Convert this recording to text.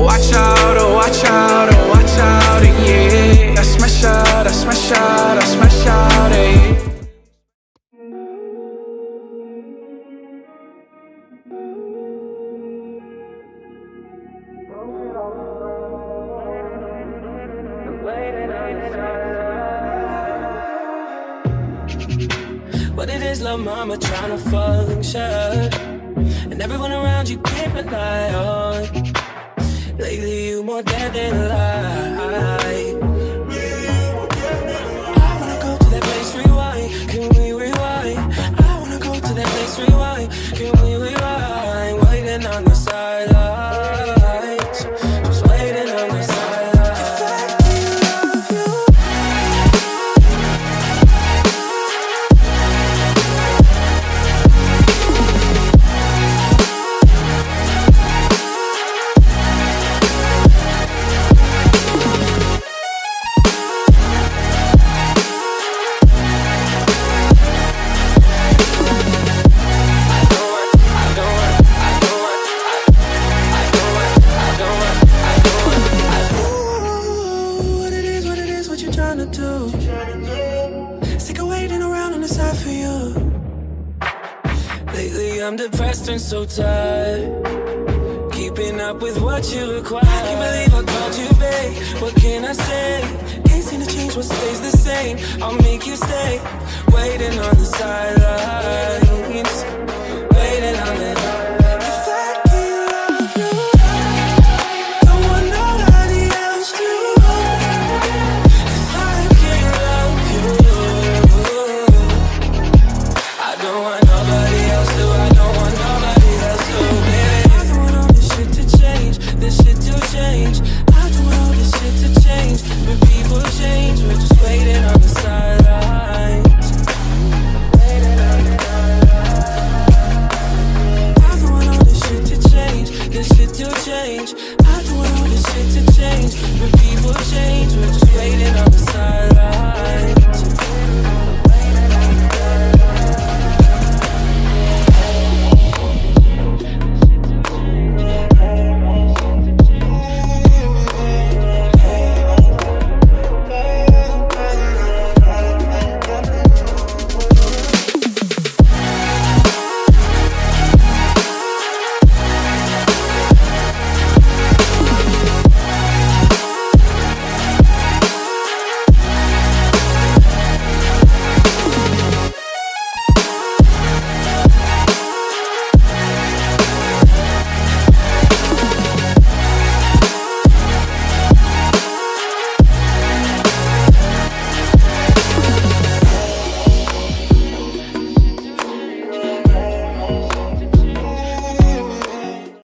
Watch out, oh watch out, oh watch out, yeah. I smash out, I smash out, I smash out, yeah What it is, love mama trying to function. And everyone around you can't rely on Lately you more dead than alive I wanna go to that place, rewind Can we rewind? I wanna go to that place, rewind Can we rewind? Trying to do? Sick of waiting around on the side for you. Lately, I'm depressed and so tired. Keeping up with what you require. I can't believe I called you, babe. What can I say? Can't seem to change what stays the same. I'll make you stay. Waiting on the sidelines. Don't want nobody else to. I don't want nobody else to, baby. I don't want all this shit to change, this shit to change. I don't want all this shit to change, people change. We're just waiting on the sidelines. Waiting on the I don't want all this shit to change, this shit to change. I don't want all this shit to change, people change. We're just